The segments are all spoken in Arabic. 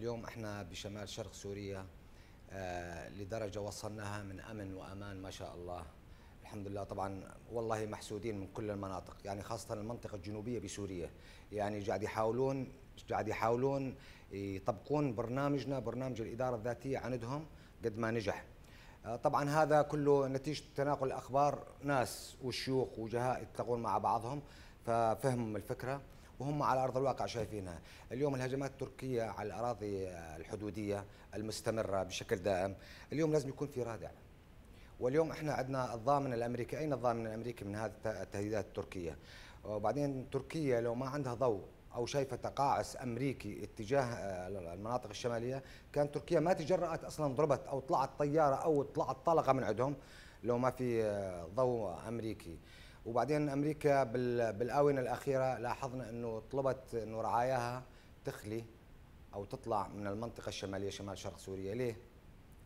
اليوم إحنا بشمال شرق سوريا آه، لدرجة وصلناها من أمن وأمان ما شاء الله. الحمد لله. طبعا والله محسودين من كل المناطق يعني خاصة المنطقة الجنوبية بسوريا. يعني قاعد يحاولون قاعد يحاولون يطبقون برنامجنا برنامج الإدارة الذاتية عندهم قد ما نجح. آه، طبعا هذا كله نتيجة تناقل الاخبار ناس وشيوخ وجهاء يتلقون مع بعضهم ففهموا الفكرة. وهم على أرض الواقع شايفينها، اليوم الهجمات التركيه على الأراضي الحدودية المستمرة بشكل دائم، اليوم لازم يكون في رادع. واليوم إحنا عندنا الضامن الأمريكي، أين الضامن الأمريكي من هذه التهديدات التركية؟ وبعدين تركيا لو ما عندها ضوء أو شايفة تقاعس أمريكي اتجاه المناطق الشمالية كان تركيا ما تجرأت أصلا ضربت أو طلعت طيارة أو طلعت طلقة من عندهم لو ما في ضوء أمريكي وبعدين أمريكا بالآونة الأخيرة لاحظنا إنه طلبت إنه رعاياها تخلي أو تطلع من المنطقة الشمالية شمال شرق سوريا. ليه؟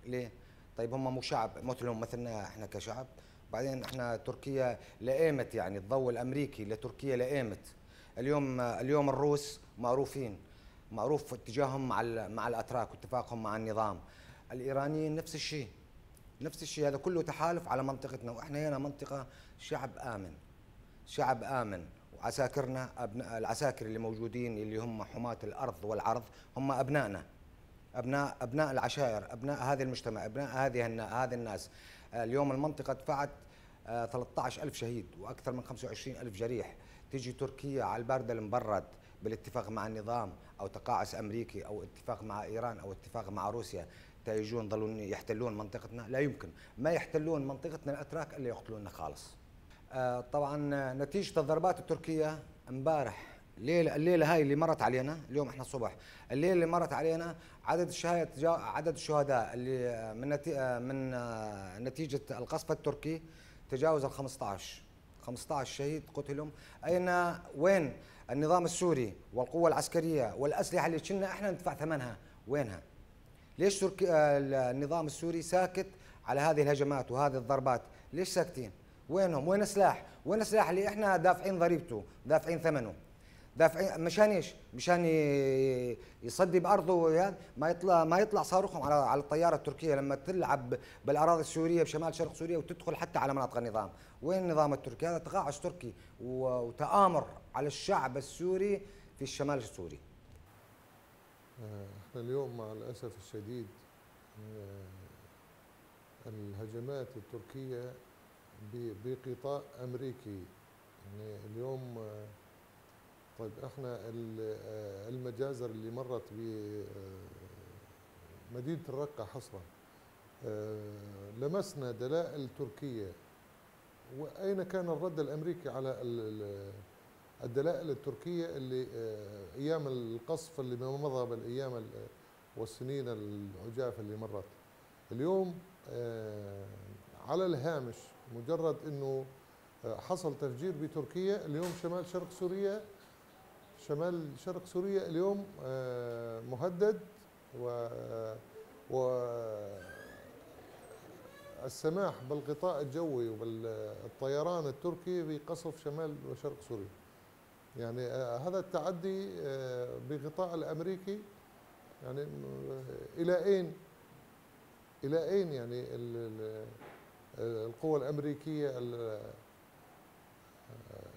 ليه؟ طيب هم مو شعب مثلهم مثلنا إحنا كشعب. بعدين إحنا تركيا لقيمت يعني الضوء الأمريكي لتركيا لقيمت. اليوم اليوم الروس معروفين معروف اتجاههم مع مع الأتراك واتفاقهم مع النظام. الإيرانيين نفس الشيء. نفس الشيء هذا كله تحالف على منطقتنا. وإحنا هنا منطقة شعب آمن. شعب آمن. وعساكرنا أبناء العساكر اللي موجودين اللي هم حماة الأرض والعرض هم أبنائنا. ابناء أبناء العشائر أبناء هذا المجتمع أبناء هذه هذه الناس. اليوم المنطقة دفعت 13000 شهيد وأكثر من 25000 جريح. تيجي تركيا على البارد المبرد بالاتفاق مع النظام أو تقاعس أمريكي أو اتفاق مع إيران أو اتفاق مع روسيا. يجون يضلون يحتلون منطقتنا. لا يمكن. ما يحتلون منطقتنا الأتراك إلا يقتلوننا خالص. آه طبعا نتيجة الضربات التركية امبارح الليلة الليلة هاي اللي مرت علينا اليوم إحنا الصبح. الليلة اللي مرت علينا عدد الشهداء عدد الشهداء اللي من من نتيجة القصف التركي تجاوز ال 15 15 شهيد قتلوا أين وين النظام السوري والقوة العسكرية والأسلحة اللي كنا إحنا ندفع ثمنها؟ وينها؟ ليش تركي النظام السوري ساكت على هذه الهجمات وهذه الضربات؟ ليش ساكتين؟ وينهم؟ وين السلاح وين السلاح اللي إحنا دافعين ضريبته؟ دافعين ثمنه. دافعين مشان إيش؟ مشان يصدي بأرضه ما يطلع ما يطلع صاروخهم على على الطيارة التركية لما تلعب بالأراضي السورية بشمال شرق سوريا وتدخل حتى على مناطق النظام. وين النظام التركي؟ هذا تقاعس تركي وتآمر على الشعب السوري في الشمال السوري. إحنا اليوم مع الأسف الشديد الهجمات التركية بقطاع أمريكي. يعني اليوم طيب إحنا المجازر اللي مرت بمدينه الرقة حصرا لمسنا دلائل تركية. وأين كان الرد الأمريكي على الدلائل التركية اللي أيام القصف اللي مضى بالايام والسنين العجاف اللي مرت. اليوم على الهامش مجرد إنه حصل تفجير بتركيا اليوم شمال شرق سوريا شمال شرق سوريا اليوم مهدد و و السماح بالغطاء الجوي وبالطيران التركي بقصف شمال وشرق سوريا. يعني هذا التعدي بغطاء الأمريكي يعني إلى أين؟ إلى أين يعني القوى الأمريكية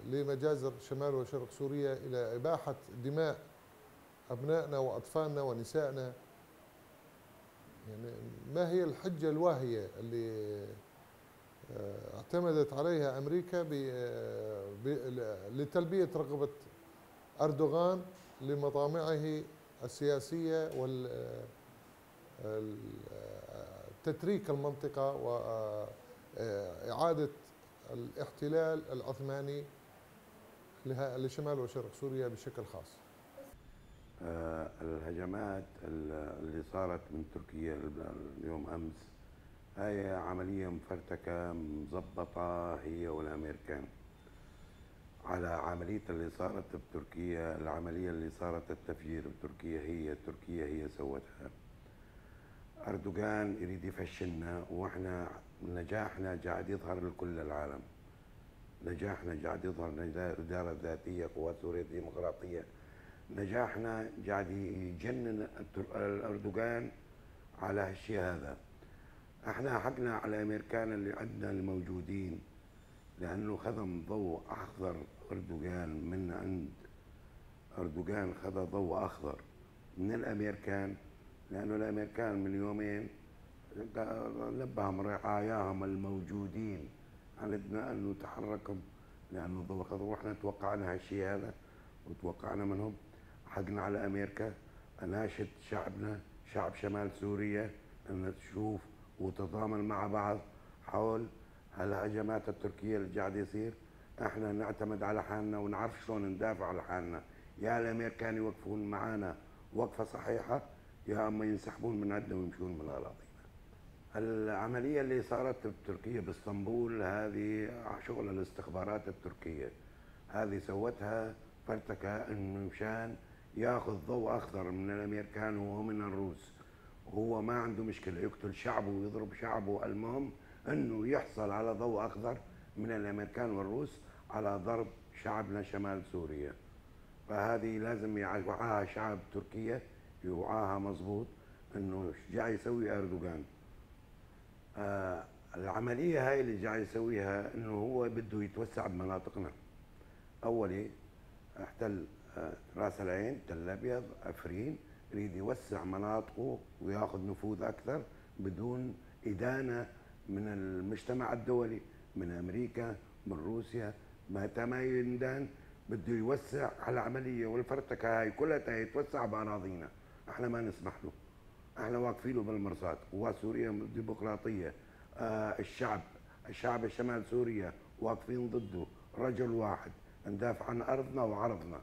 لمجازر شمال وشرق سوريا إلى إباحة دماء أبنائنا وأطفالنا ونسائنا؟ يعني ما هي الحجة الواهية اللي اعتمدت عليها أمريكا لتلبية رغبة أردوغان لمطامعه السياسية وال تتريك المنطقة واعاده الاحتلال العثماني لشمال وشرق سوريا بشكل خاص. آه الهجمات اللي صارت من تركيا اليوم أمس هاي عملية مفرتكة مظبطه هي والأمريكان. على عملية اللي صارت بتركيا العملية اللي صارت التفجير بتركيا هي تركيا هي سوتها. أردوغان يريد يفشلنا وإحنا نجاحنا قاعد يظهر لكل العالم. نجاحنا قاعد يظهر إدارة ذاتية قوات سورية ديمقراطية نجاحنا قاعد يجنن الاردوغان على هالشيء هذا. إحنا حقنا على الأمريكان اللي عندنا الموجودين لأنه خدم ضوء أخضر أردوغان من عند أردوغان خذ ضوء أخضر. من الأمريكان؟ لأنه الأمريكان من يومين نبهم رعاياهم الموجودين. على انه تحركهم لأنه ضوء أخضر. وإحنا توقعنا هالشيء هذا وتوقعنا منهم. حقنا على أمريكا اناشد شعبنا شعب شمال سوريا أن تشوف وتتضامن مع بعض حول هالهجمات التركية اللي قاعد يصير. إحنا نعتمد على حالنا ونعرف شلون ندافع على حالنا. يا الامريكان يوقفون معنا وقفة صحيحة يا أما ينسحبون من عندنا ويمشون من اراضينا. العملية اللي صارت بتركيا بإسطنبول هذه شغل الاستخبارات التركية. هذه سوتها فرتكه انه مشان ياخذ ضوء أخضر من الامريكان ومن الروس. وهو ما عنده مشكلة يقتل شعبه ويضرب شعبه. المهم إنه يحصل على ضوء أخضر من الأمريكان والروس على ضرب شعبنا شمال سوريا. فهذه لازم يوعاها شعب تركيا يوعاها مضبوط إنه جاي يسوي أردوغان. آه العملية هاي اللي جاي يسويها إنه هو بده يتوسع بمناطقنا. أولي احتل آه راس العين تل أبيض عفرين يريد يوسع مناطقه وياخذ نفوذ أكثر بدون إدانة من المجتمع الدولي. من أمريكا من روسيا. ما يندان بده يوسع هالعمليه والفرتكه هاي كلها يتوسع بأراضينا. إحنا ما نسمح له. إحنا واقفين له بالمرصاد. قوات سوريا ديمقراطيه آه الشعب الشعب شمال سوريا واقفين ضده. رجل واحد. ندافع عن أرضنا وعرضنا.